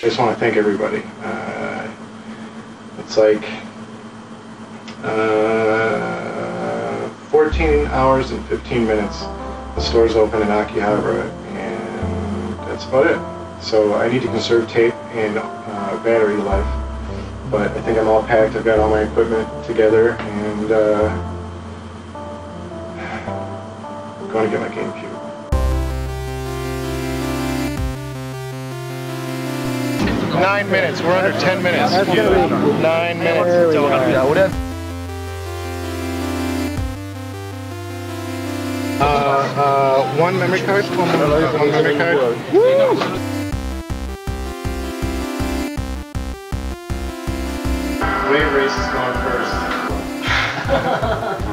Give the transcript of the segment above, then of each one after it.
I just want to thank everybody. Uh, it's like uh, 14 hours and 15 minutes. The store's open in Akihabara, and that's about it. So I need to conserve tape and uh, battery life. But I think I'm all packed. I've got all my equipment together, and uh, I'm going to get my GameCube. Nine minutes. We're under ten minutes. Nine minutes. Uh, uh, one memory card. One, uh, one memory card. Woo! Wave race is going first.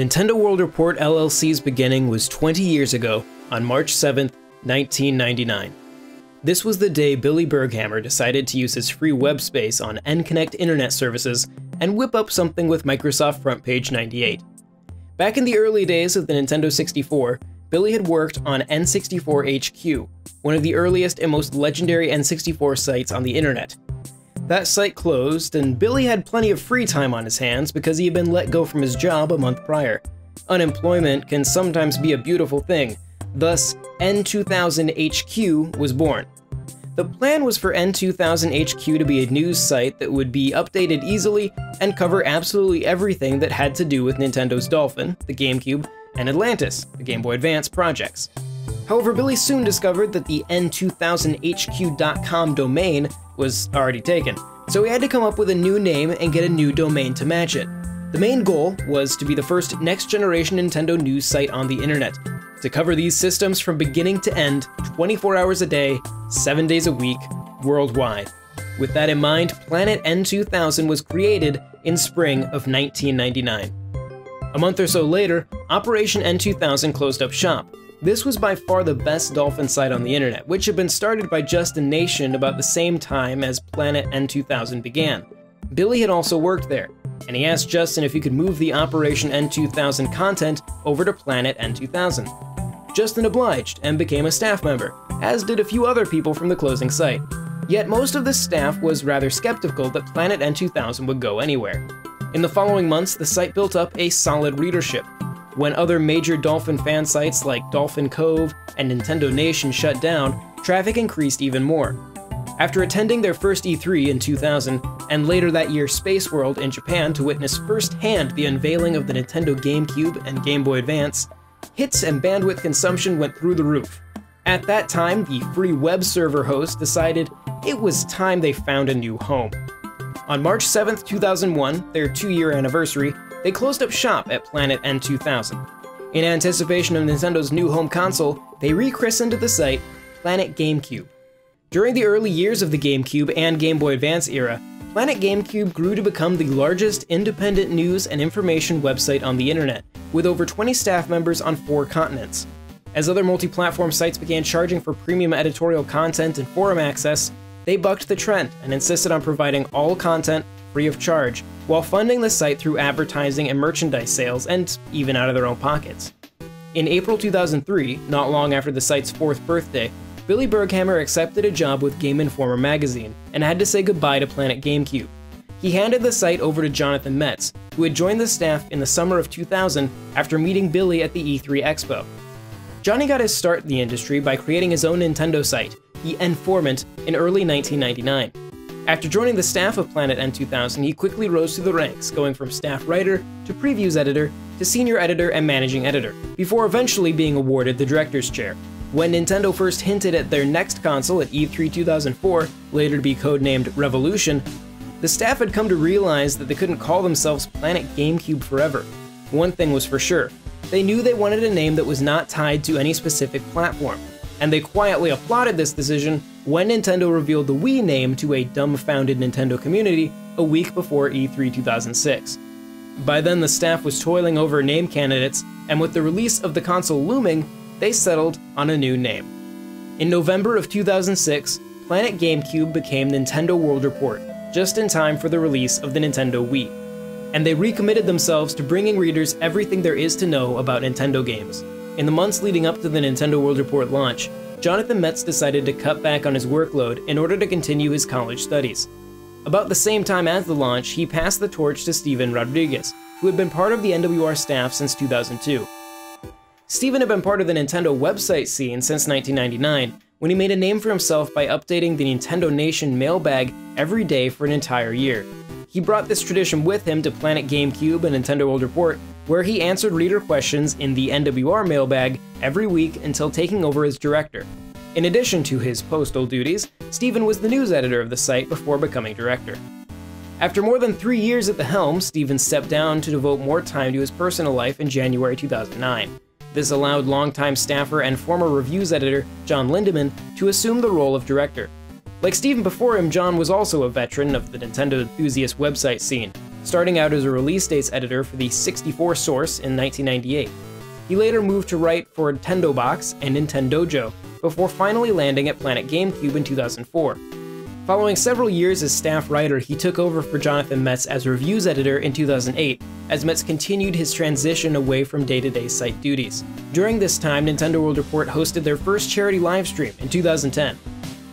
Nintendo World Report LLC's beginning was 20 years ago, on March 7, 1999. This was the day Billy Berghammer decided to use his free web space on NConnect internet services and whip up something with Microsoft FrontPage 98. Back in the early days of the Nintendo 64, Billy had worked on N64HQ, one of the earliest and most legendary N64 sites on the internet. That site closed, and Billy had plenty of free time on his hands because he had been let go from his job a month prior. Unemployment can sometimes be a beautiful thing, thus, N2000HQ was born. The plan was for N2000HQ to be a news site that would be updated easily and cover absolutely everything that had to do with Nintendo's Dolphin, the GameCube, and Atlantis, the Game Boy Advance projects. However, Billy soon discovered that the N2000HQ.com domain was already taken, so he had to come up with a new name and get a new domain to match it. The main goal was to be the first next generation Nintendo news site on the internet, to cover these systems from beginning to end, 24 hours a day, 7 days a week, worldwide. With that in mind, Planet N2000 was created in spring of 1999. A month or so later, Operation N2000 closed up shop, this was by far the best dolphin site on the internet, which had been started by Justin Nation about the same time as Planet N2000 began. Billy had also worked there, and he asked Justin if he could move the Operation N2000 content over to Planet N2000. Justin obliged and became a staff member, as did a few other people from the closing site. Yet most of the staff was rather skeptical that Planet N2000 would go anywhere. In the following months, the site built up a solid readership, when other major Dolphin fan sites like Dolphin Cove and Nintendo Nation shut down, traffic increased even more. After attending their first E3 in 2000, and later that year Space World in Japan to witness firsthand the unveiling of the Nintendo GameCube and Game Boy Advance, hits and bandwidth consumption went through the roof. At that time, the free web server host decided it was time they found a new home. On March 7, 2001, their two year anniversary, they closed up shop at Planet N2000. In anticipation of Nintendo's new home console, they rechristened the site Planet GameCube. During the early years of the GameCube and Game Boy Advance era, Planet GameCube grew to become the largest independent news and information website on the internet, with over 20 staff members on four continents. As other multi-platform sites began charging for premium editorial content and forum access, they bucked the trend and insisted on providing all content free of charge, while funding the site through advertising and merchandise sales, and even out of their own pockets. In April 2003, not long after the site's fourth birthday, Billy Berghammer accepted a job with Game Informer magazine and had to say goodbye to Planet GameCube. He handed the site over to Jonathan Metz, who had joined the staff in the summer of 2000 after meeting Billy at the E3 Expo. Johnny got his start in the industry by creating his own Nintendo site, the Informant, in early 1999. After joining the staff of Planet N2000, he quickly rose through the ranks, going from staff writer to previews editor to senior editor and managing editor, before eventually being awarded the director's chair. When Nintendo first hinted at their next console at E3 2004, later to be codenamed Revolution, the staff had come to realize that they couldn't call themselves Planet GameCube forever. One thing was for sure, they knew they wanted a name that was not tied to any specific platform, and they quietly applauded this decision when Nintendo revealed the Wii name to a dumbfounded Nintendo community a week before E3 2006. By then, the staff was toiling over name candidates, and with the release of the console looming, they settled on a new name. In November of 2006, Planet GameCube became Nintendo World Report, just in time for the release of the Nintendo Wii. And they recommitted themselves to bringing readers everything there is to know about Nintendo games. In the months leading up to the Nintendo World Report launch, Jonathan Metz decided to cut back on his workload in order to continue his college studies. About the same time as the launch, he passed the torch to Steven Rodriguez, who had been part of the NWR staff since 2002. Steven had been part of the Nintendo website scene since 1999, when he made a name for himself by updating the Nintendo Nation mailbag every day for an entire year. He brought this tradition with him to Planet GameCube and Nintendo World Report, where he answered reader questions in the NWR mailbag every week until taking over as director. In addition to his postal duties, Steven was the news editor of the site before becoming director. After more than three years at the helm, Steven stepped down to devote more time to his personal life in January 2009. This allowed longtime staffer and former reviews editor John Lindemann to assume the role of director. Like Steven before him, John was also a veteran of the Nintendo enthusiast website scene, starting out as a release dates editor for the 64 Source in 1998. He later moved to write for Nintendo Box and Nintendojo, before finally landing at Planet GameCube in 2004. Following several years as staff writer, he took over for Jonathan Metz as reviews editor in 2008, as Metz continued his transition away from day to day site duties. During this time, Nintendo World Report hosted their first charity livestream in 2010,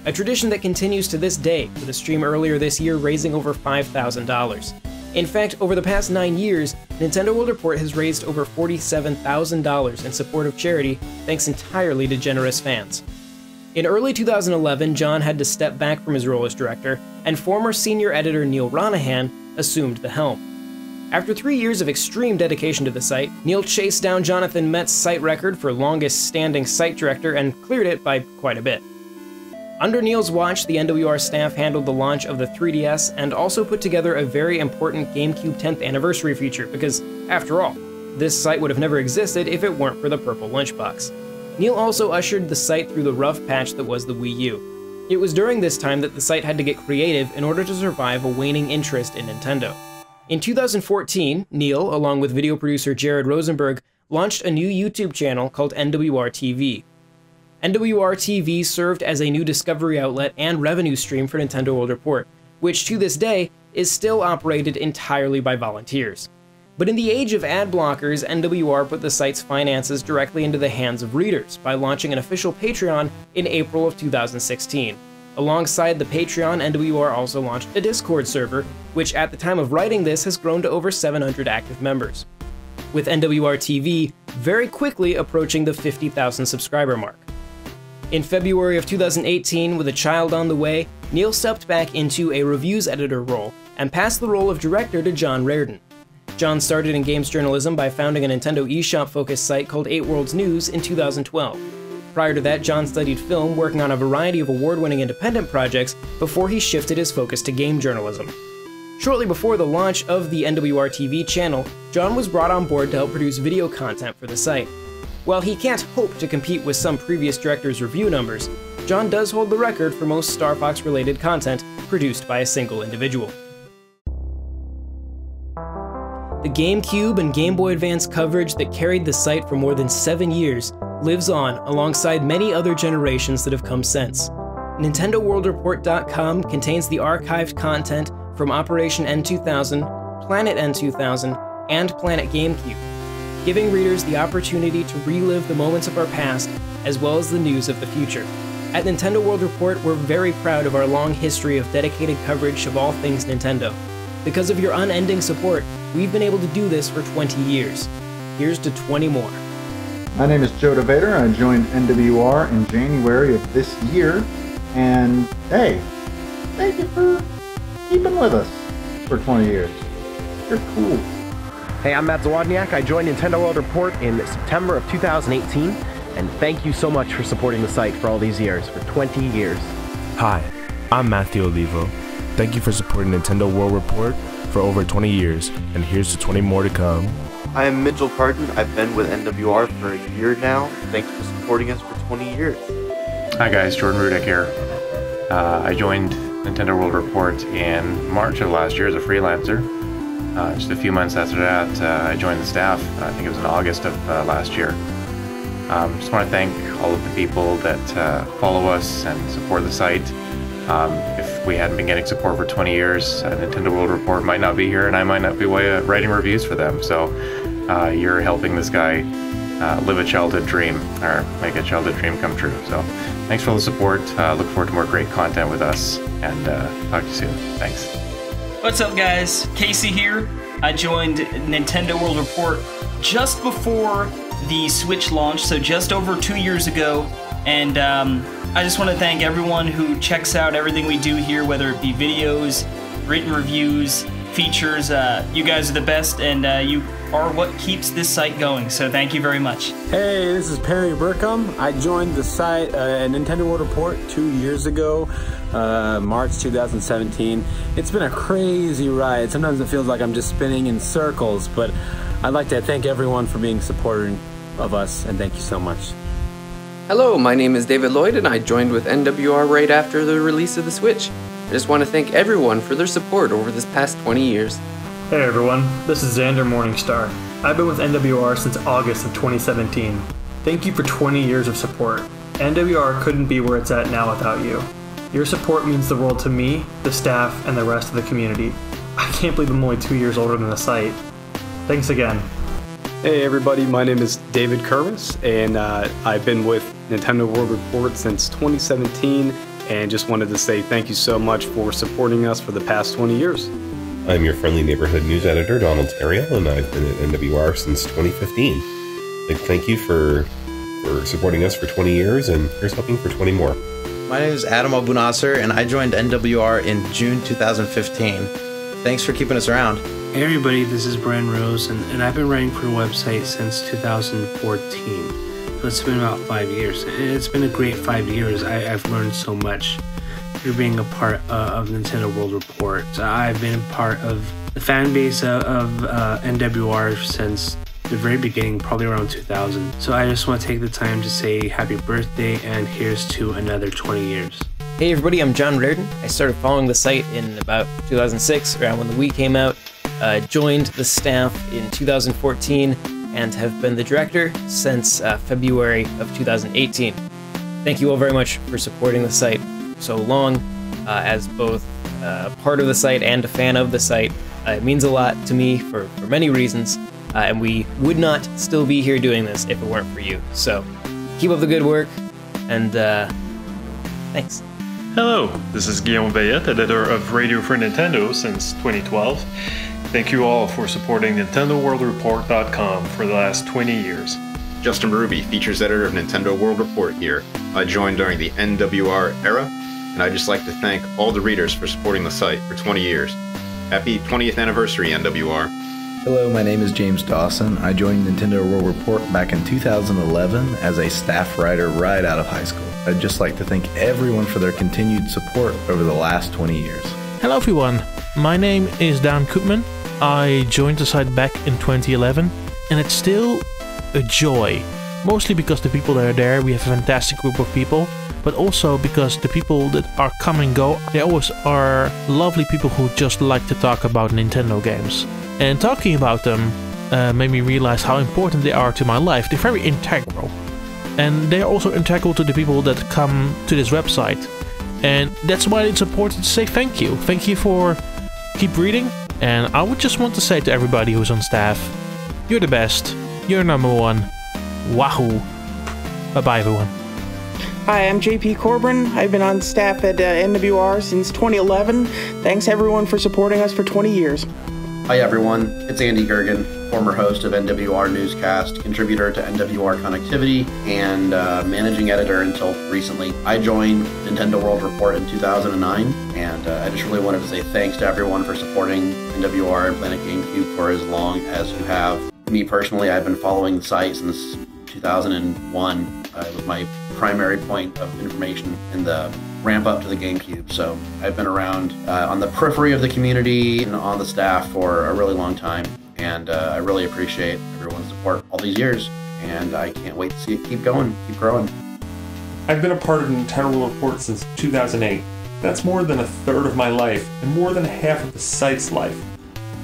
a tradition that continues to this day, with a stream earlier this year raising over $5,000. In fact, over the past nine years, Nintendo World Report has raised over $47,000 in support of charity, thanks entirely to generous fans. In early 2011, John had to step back from his role as director, and former senior editor Neil Ronaghan assumed the helm. After three years of extreme dedication to the site, Neil chased down Jonathan Metz's site record for longest standing site director and cleared it by quite a bit. Under Neil's watch, the NWR staff handled the launch of the 3DS and also put together a very important GameCube 10th anniversary feature because, after all, this site would have never existed if it weren't for the purple lunchbox. Neil also ushered the site through the rough patch that was the Wii U. It was during this time that the site had to get creative in order to survive a waning interest in Nintendo. In 2014, Neil, along with video producer Jared Rosenberg, launched a new YouTube channel called NWR TV, NWR TV served as a new discovery outlet and revenue stream for Nintendo World Report, which to this day is still operated entirely by volunteers. But in the age of ad blockers, NWR put the site's finances directly into the hands of readers by launching an official Patreon in April of 2016. Alongside the Patreon, NWR also launched a Discord server, which at the time of writing this has grown to over 700 active members. With NWR TV very quickly approaching the 50,000 subscriber mark. In February of 2018, with a child on the way, Neil stepped back into a reviews editor role and passed the role of director to John Rairdon. John started in games journalism by founding a Nintendo eShop focused site called 8 Worlds News in 2012. Prior to that, John studied film, working on a variety of award winning independent projects before he shifted his focus to game journalism. Shortly before the launch of the NWR TV channel, John was brought on board to help produce video content for the site. While he can't hope to compete with some previous directors' review numbers, John does hold the record for most Star Fox related content produced by a single individual. The GameCube and Game Boy Advance coverage that carried the site for more than seven years lives on alongside many other generations that have come since. NintendoWorldReport.com contains the archived content from Operation N2000, Planet N2000, and Planet GameCube giving readers the opportunity to relive the moments of our past as well as the news of the future. At Nintendo World Report, we're very proud of our long history of dedicated coverage of all things Nintendo. Because of your unending support, we've been able to do this for 20 years. Here's to 20 more. My name is Joe DeVader. I joined NWR in January of this year. And hey, thank you for keeping with us for 20 years. You're cool. Hey, I'm Matt Zawodniak. I joined Nintendo World Report in September of 2018, and thank you so much for supporting the site for all these years, for 20 years. Hi, I'm Matthew Olivo. Thank you for supporting Nintendo World Report for over 20 years, and here's to 20 more to come. I am Mitchell Parton. I've been with NWR for a year now. Thanks for supporting us for 20 years. Hi guys, Jordan Rudek here. Uh, I joined Nintendo World Report in March of last year as a freelancer. Uh, just a few months after that, uh, I joined the staff. I think it was in August of uh, last year. Um, just want to thank all of the people that uh, follow us and support the site. Um, if we hadn't been getting support for 20 years, uh, Nintendo World Report might not be here, and I might not be uh, writing reviews for them. So uh, you're helping this guy uh, live a childhood dream or make a childhood dream come true. So thanks for all the support. Uh, look forward to more great content with us, and uh, talk to you soon. Thanks. What's up, guys? Casey here. I joined Nintendo World Report just before the Switch launch, so just over two years ago, and um, I just want to thank everyone who checks out everything we do here, whether it be videos, written reviews, features. Uh, you guys are the best, and uh, you are what keeps this site going. So thank you very much. Hey, this is Perry Burkum. I joined the site, uh, Nintendo World Report, two years ago, uh, March 2017. It's been a crazy ride. Sometimes it feels like I'm just spinning in circles, but I'd like to thank everyone for being supporting of us, and thank you so much. Hello, my name is David Lloyd, and I joined with NWR right after the release of the Switch. I just want to thank everyone for their support over this past 20 years. Hey everyone, this is Xander Morningstar. I've been with NWR since August of 2017. Thank you for 20 years of support. NWR couldn't be where it's at now without you. Your support means the world to me, the staff, and the rest of the community. I can't believe I'm only two years older than the site. Thanks again. Hey everybody, my name is David Curvis, and uh, I've been with Nintendo World Report since 2017, and just wanted to say thank you so much for supporting us for the past 20 years. I'm your friendly neighborhood news editor, Donald Theriault, and I've been at NWR since 2015. Big thank you for for supporting us for 20 years, and here's hoping for 20 more. My name is Adam Abunasser, and I joined NWR in June 2015. Thanks for keeping us around. Hey everybody, this is Brian Rose, and, and I've been writing for the website since 2014. So it's been about five years. It's been a great five years. I, have learned so much through being a part uh, of Nintendo World Report. I've been a part of the fan base of, of uh, NWR since the very beginning, probably around 2000. So I just want to take the time to say happy birthday, and here's to another 20 years. Hey everybody, I'm John Rairdon. I started following the site in about 2006, around when the Wii came out uh, joined the staff in 2014 and have been the director since uh, February of 2018. Thank you all very much for supporting the site so long, uh, as both uh, part of the site and a fan of the site. Uh, it means a lot to me for, for many reasons, uh, and we would not still be here doing this if it weren't for you. So keep up the good work, and thanks. Hello, this is Guillaume Veillette, editor of Radio Free Nintendo since 2012. Thank you all for supporting NintendoWorldReport.com for the last 20 years. Justin Ruby, features editor of Nintendo World Report here. I joined during the NWR era, and I'd just like to thank all the readers for supporting the site for 20 years. Happy 20th anniversary, NWR. Hello, my name is James Dawson. I joined Nintendo World Report back in 2011 as a staff writer right out of high school. I'd just like to thank everyone for their continued support over the last 20 years. Hello, everyone. My name is Daan Koopman. I joined the site back in 2011, and it's still a joy. Mostly because the people that are there, we have a fantastic group of people, but also because the people that are come and go, they always are lovely people who just like to talk about Nintendo games. And talking about them uh, made me realize how important they are to my life. They're very integral. And they're also integral to the people that come to this website. And that's why it's important to say thank you. Thank you for keep reading, and I would just want to say to everybody who's on staff, you're the best. You're number one. Wahoo. Bye bye, everyone. Hi, I'm JP Corbran. I've been on staff at uh, NWR since 2011. Thanks everyone for supporting us for 20 years. Hi everyone, it's Andy Goergen, former host of NWR Newscast, contributor to NWR Connectivity, and uh, managing editor until recently. I joined Nintendo World Report in 2009, and uh, I just really wanted to say thanks to everyone for supporting NWR and Planet GameCube for as long as you have. Me personally, I've been following the site since 2001. Uh, it was my primary point of information in the ramp up to the GameCube. So I've been around uh, on the periphery of the community and on the staff for a really long time, and uh, I really appreciate everyone's support all these years. And I can't wait to see it keep going, keep growing. I've been a part of Nintendo Report since 2008. That's more than a third of my life and more than half of the site's life.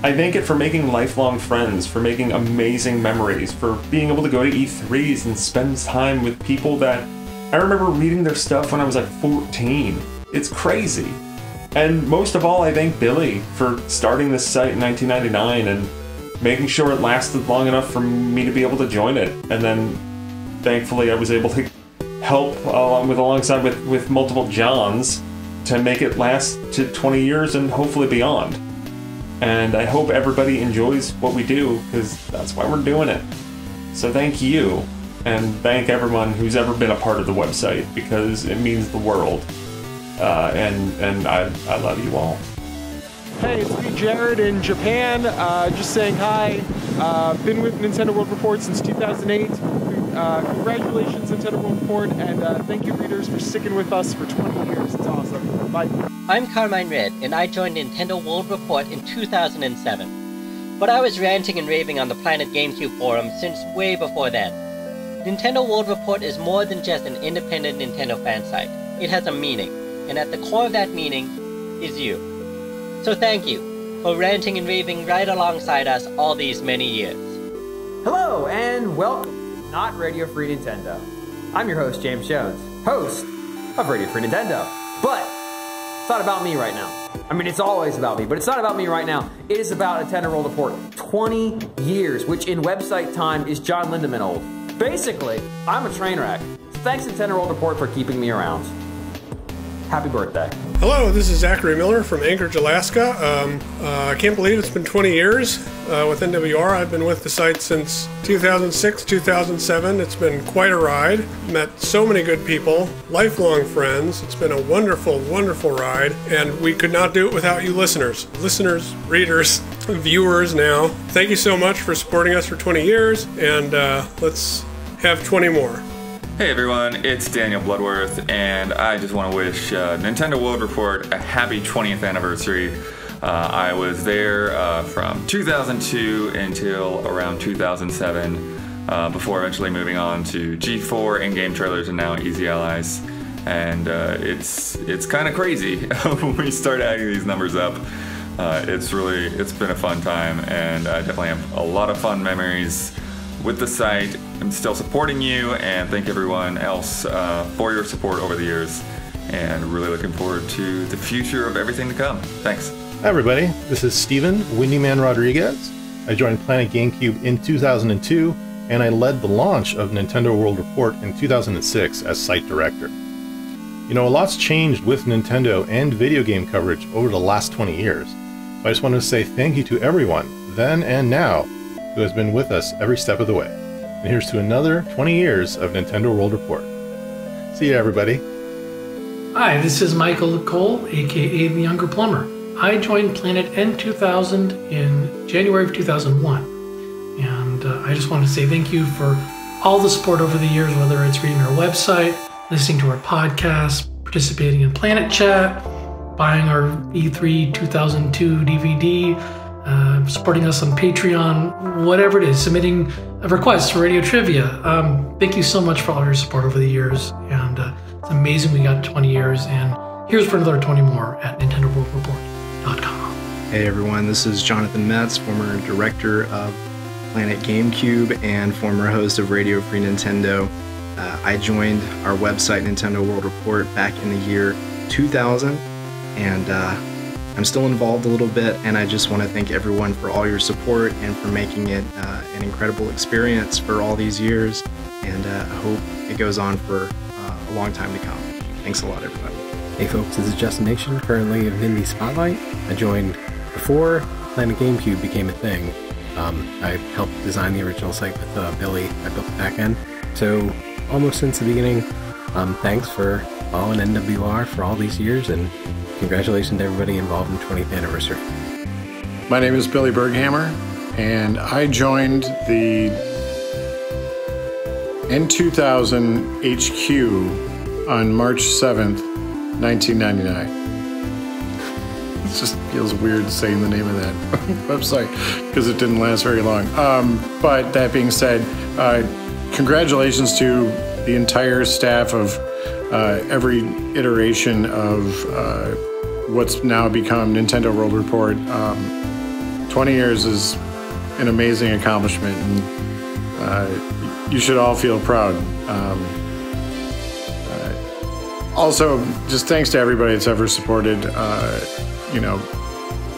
I thank it for making lifelong friends, for making amazing memories, for being able to go to E3s and spend time with people that I remember reading their stuff when I was like 14. It's crazy. And most of all, I thank Billy for starting this site in 1999 and making sure it lasted long enough for me to be able to join it. And then thankfully I was able to help along with alongside with, with multiple Johns to make it last to 20 years and hopefully beyond. And I hope everybody enjoys what we do because that's why we're doing it. So thank you and thank everyone who's ever been a part of the website because it means the world. Uh, and and I, I love you all. Hey, it's me, Jared, in Japan. Uh, just saying hi. Uh, been with Nintendo World Report since 2008. Uh, congratulations, Nintendo World Report, and uh, thank you, readers, for sticking with us for 20 years. It's awesome. Bye. I'm Carmine Red, and I joined Nintendo World Report in 2007. But I was ranting and raving on the Planet GameCube forum since way before then. Nintendo World Report is more than just an independent Nintendo fan site. It has a meaning, and at the core of that meaning is you. So thank you for ranting and raving right alongside us all these many years. Hello and welcome to Not Radio Free Nintendo. I'm your host, James Jones, host of Radio Free Nintendo. But it's not about me right now. I mean, it's always about me, but it's not about me right now. It is about Nintendo World Report. 20 years, which in website time is John Lindemann old. Basically, I'm a train wreck. Thanks Nintendo World Report for keeping me around. Happy birthday. Hello, this is Zachary Miller from Anchorage, Alaska. Um, uh, I can't believe it's been 20 years uh, with NWR. I've been with the site since 2006, 2007. It's been quite a ride. Met so many good people, lifelong friends. It's been a wonderful, wonderful ride, and we could not do it without you listeners. Listeners, readers, viewers now. Thank you so much for supporting us for 20 years, and uh, let's have 20 more. Hey everyone, it's Daniel Bloodworth, and I just want to wish uh, Nintendo World Report a happy 20th anniversary. Uh, I was there uh, from 2002 until around 2007, uh, before eventually moving on to G4, in-GameTrailers, and now Easy Allies. And uh, it's it's kind of crazy when we start adding these numbers up. Uh, it's really it's been a fun time, and I definitely have a lot of fun memories with the site. I'm still supporting you, and thank everyone else uh, for your support over the years. And really looking forward to the future of everything to come. Thanks. Hi, everybody. This is Steven Windyman Rodriguez. I joined Planet GameCube in 2002, and I led the launch of Nintendo World Report in 2006 as site director. You know, a lot's changed with Nintendo and video game coverage over the last 20 years. I just want to say thank you to everyone, then and now, who has been with us every step of the way. And here's to another 20 years of Nintendo World Report. See you, everybody. Hi, this is Michael Cole, aka the Younger Plumber. I joined Planet N2000 in January of 2001. And uh, I just want to say thank you for all the support over the years, whether it's reading our website, listening to our podcast, participating in Planet Chat, buying our E3 2002 DVD, uh, supporting us on Patreon, whatever it is, submitting requests for radio trivia. Um, thank you so much for all your support over the years, and uh, it's amazing we got 20 years. And here's for another 20 more at NintendoWorldReport.com. Hey everyone, this is Jonathan Metz, former director of Planet GameCube and former host of Radio Free Nintendo. Uh, I joined our website, Nintendo World Report, back in the year 2000, and uh, I'm still involved a little bit, and I just want to thank everyone for all your support and for making it uh, an incredible experience for all these years. And uh, I hope it goes on for uh, a long time to come. Thanks a lot, everybody. Hey folks, this is Justin Nation, currently in Indie Spotlight. I joined before Planet GameCube became a thing. Um, I helped design the original site with uh, Billy. I built the back end. So almost since the beginning, um, thanks for following NWR for all these years and congratulations to everybody involved in 20th anniversary. My name is Billy Berghammer, and I joined the N2000 HQ on March 7th, 1999. It just feels weird saying the name of that website because it didn't last very long. Um, but that being said, uh, congratulations to the entire staff of uh, every iteration of uh, what's now become Nintendo World Report. Um, 20 years is an amazing accomplishment, and uh, you should all feel proud. Um, uh, also, just thanks to everybody that's ever supported, uh, you know,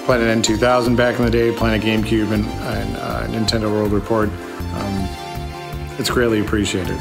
Planet N2000 back in the day, Planet GameCube, and, and uh, Nintendo World Report. Um, it's greatly appreciated.